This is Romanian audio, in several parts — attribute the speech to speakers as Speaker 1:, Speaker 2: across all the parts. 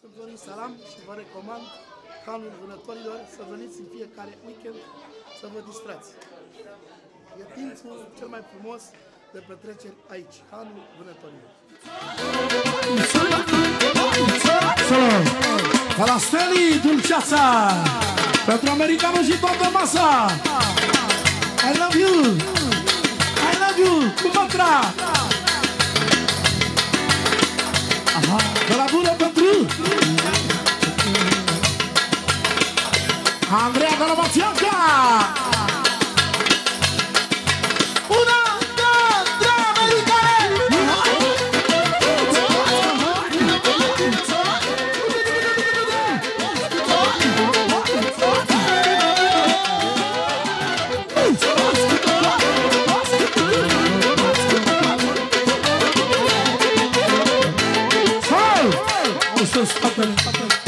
Speaker 1: Sunt Florin Salam și vă recomand Hanul Vânătorilor să veniți în fiecare weekend să vă distrați. E timpul cel mai frumos de petreceri aici, Hanul Vânătorilor.
Speaker 2: Salut! Falastelii, dulceața! Pentru americanul și toată masa! I love you! I love you! Cu mătra! Aha, de la bună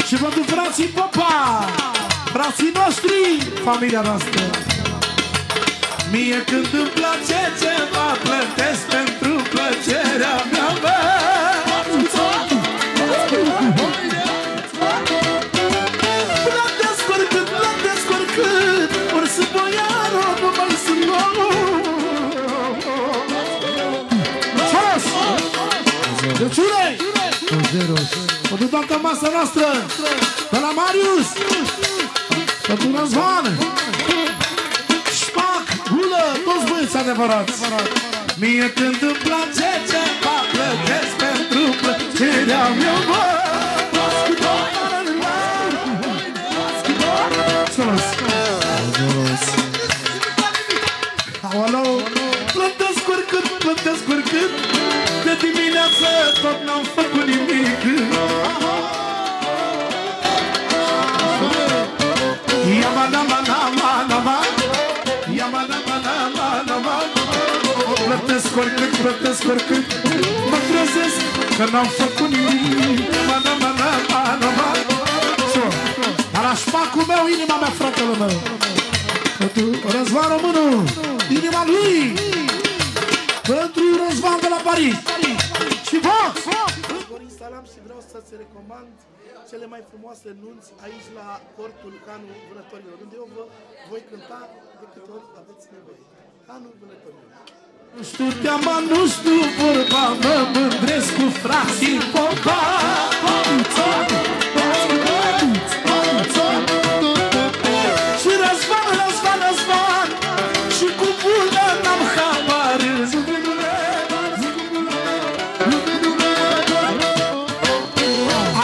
Speaker 2: Și pentru frații Popa Frații noștri, familia noastră Mie când îmi place ceva Plătesc pentru plăcerea mea, bă Plătesc oricât, plătesc oricât Ori sunt boiar, ori mai sunt nou Ceros! Deci urei! O dudam că masa noastră. Pe la Marius. Pentru Răzvan. Șpac, hulă Toți băieți adevărați. Mie când îmi place ceva Plătesc pentru plăcerea mea Bă, Salut! Alo! Plătesc oricât, plătesc oricât De dimineață tot n-am făcut oricât, plătesc oricât Mă trezesc că n-am făcut nimic Yama nama nama nama So, Dar aș facul meu, inima mea, fratele meu pentru Răzvan Românu, inima lui, pentru Răzvan de la Paris. Și Vox!
Speaker 1: Sunt Florin Salam și vreau să-ți recomand cele mai frumoase nunți aici la cortul Hanul Vânătorilor, unde eu vă voi cânta de câte ori aveți nevoie. Hanul Vânătorilor.
Speaker 2: Nu știu teama, nu știu vorba, mă mândresc cu frații popa. Și Răzvan, Răzvan, Răzvan, și cu bună n-am habar.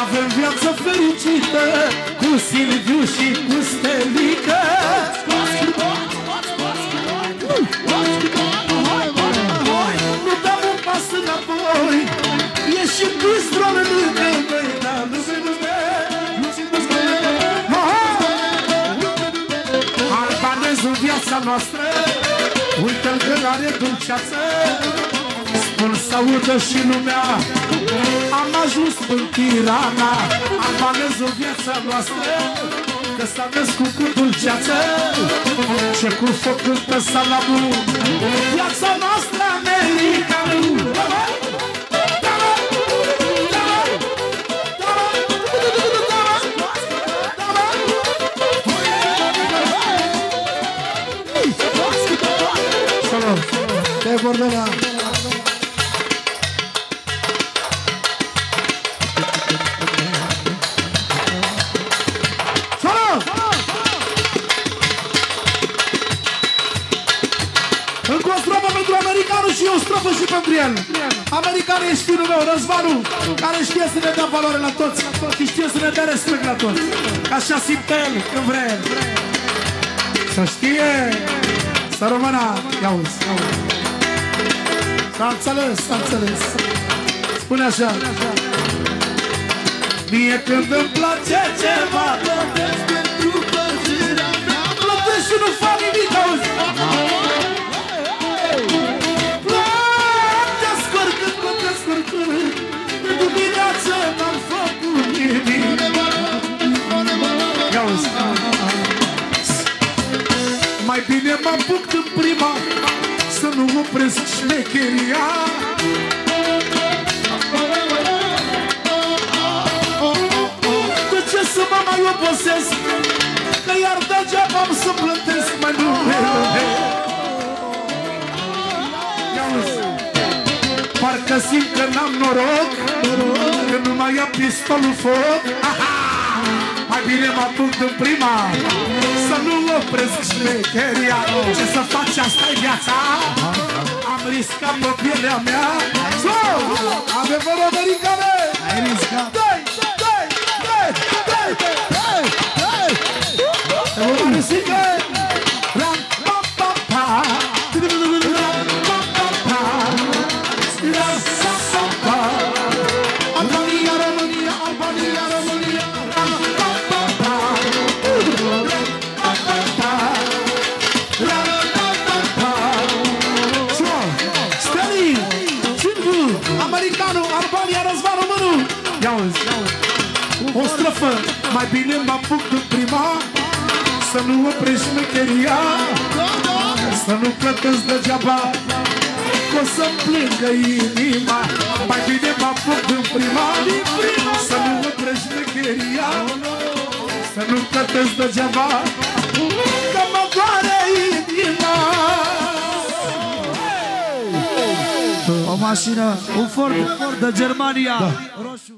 Speaker 2: Avem viață fericită cu Silviu și cu Stelica. Noastră Uite-l că are dulceață Spun să audă și lumea Am ajuns în Tirana. Albanezul viața noastră Că s-a născut cu dulceață. Ce cu foc cântă salamul Viața Salut! Te vorbim la... Salut! Încă o strofă pentru americanul și o strofă și pentru el. Americanul ești fiul meu, Răzvanu, care știe să ne dea valoare la toți și știe să ne dea respect la toți. Așa simte el când vrea el. Să știe, să rămână, ia uzi, ia uzi. S-a înțeles, s-a înțeles. Spune așa. Mie când îmi place ceva, plătesc pentru plăcerea mea. Plătesc și nu fac bine mă apuc în prima Să nu opresc șmecheria. Obosesc? Că iar degeaba am să plătesc mai nu Ia uzi Parcă simt că n-am noroc Că nu mai ia pistolul foc. Aha! Mai bine mă apuc din prima. Să nu opresc șmecheria. Ce să faci, asta e viața. Am riscat pe pielea mea. So, adevăr americane o străfă, mai bine mă apuc de prima Să nu oprești mecheria Să nu plătesc degeaba Că o să-mi plângă inima Mai bine mă apuc de prima Să nu oprești mecheria Să nu plătesc degeaba Că mă doare inima
Speaker 3: O mașină, un Ford, Ford de Germania. Roșu.